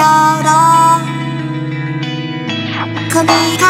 しょう。ろ首が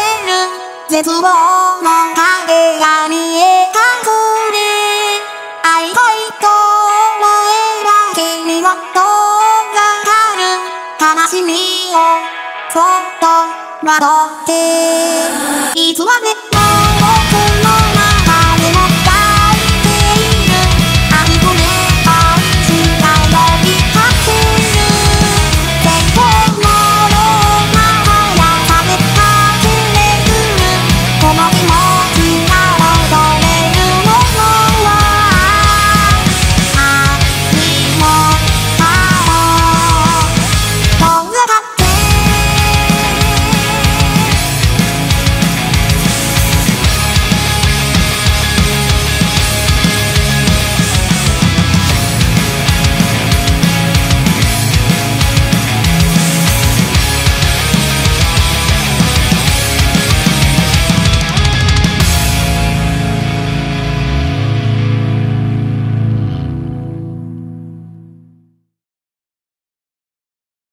絶望の影が見え隠れ。会いたいと思えば君はどうがかる悲しみをそっと惑って。いつまで